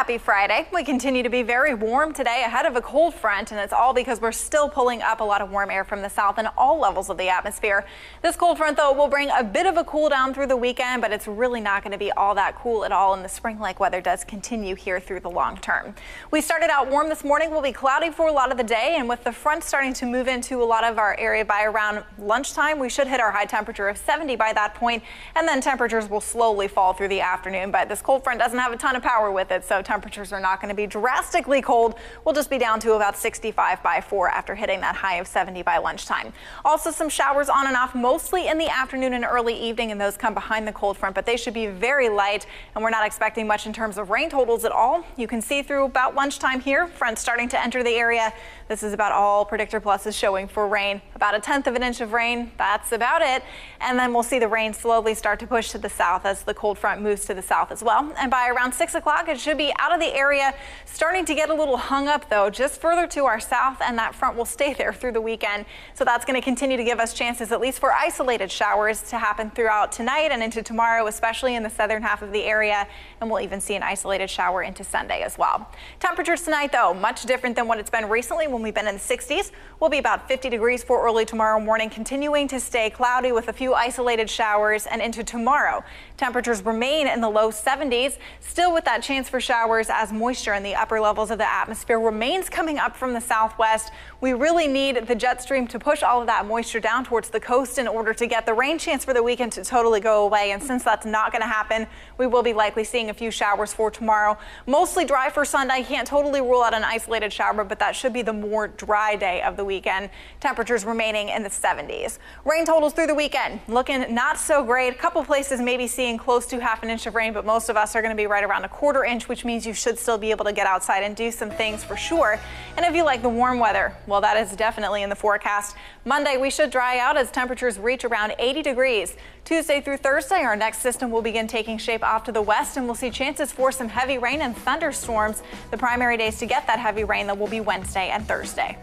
Happy Friday. We continue to be very warm today ahead of a cold front, and it's all because we're still pulling up a lot of warm air from the south in all levels of the atmosphere. This cold front, though, will bring a bit of a cool down through the weekend, but it's really not going to be all that cool at all, and the spring-like weather does continue here through the long term. We started out warm this morning. We'll be cloudy for a lot of the day, and with the front starting to move into a lot of our area by around lunchtime, we should hit our high temperature of 70 by that point, and then temperatures will slowly fall through the afternoon. But this cold front doesn't have a ton of power with it, so temperatures are not going to be drastically cold. We'll just be down to about 65 by 4 after hitting that high of 70 by lunchtime. Also some showers on and off mostly in the afternoon and early evening and those come behind the cold front but they should be very light and we're not expecting much in terms of rain totals at all. You can see through about lunchtime here front starting to enter the area. This is about all Predictor Plus is showing for rain. About a tenth of an inch of rain. That's about it. And then we'll see the rain slowly start to push to the south as the cold front moves to the south as well. And by around 6 o'clock, it should be out of the area. Starting to get a little hung up, though, just further to our south, and that front will stay there through the weekend. So that's going to continue to give us chances, at least for isolated showers, to happen throughout tonight and into tomorrow, especially in the southern half of the area. And we'll even see an isolated shower into Sunday as well. Temperatures tonight, though, much different than what it's been recently when we've been in the 60s. We'll be about 50 degrees for early tomorrow morning, continuing to stay cloudy with a few isolated showers and into tomorrow. Temperatures remain in the low 70s, still with that chance for showers as moisture in the upper levels of the atmosphere remains coming up from the southwest. We really need the jet stream to push all of that moisture down towards the coast in order to get the rain chance for the weekend to totally go away. And since that's not going to happen, we will be likely seeing a few showers for tomorrow. Mostly dry for Sunday. Can't totally rule out an isolated shower, but that should be the more dry day of the weekend. Temperatures remaining in the 70s. Rain totals through the weekend looking not so great. A couple places maybe seeing close to half an inch of rain, but most of us are going to be right around a quarter inch, which means you should still be able to get outside and do some things for sure. And if you like the warm weather, well, that is definitely in the forecast. Monday, we should dry out as temperatures reach around 80 degrees. Tuesday through Thursday, our next system will begin taking shape off to the west, and we'll see chances for some heavy rain and thunderstorms. The primary days to get that heavy rain, that will be Wednesday and Thursday.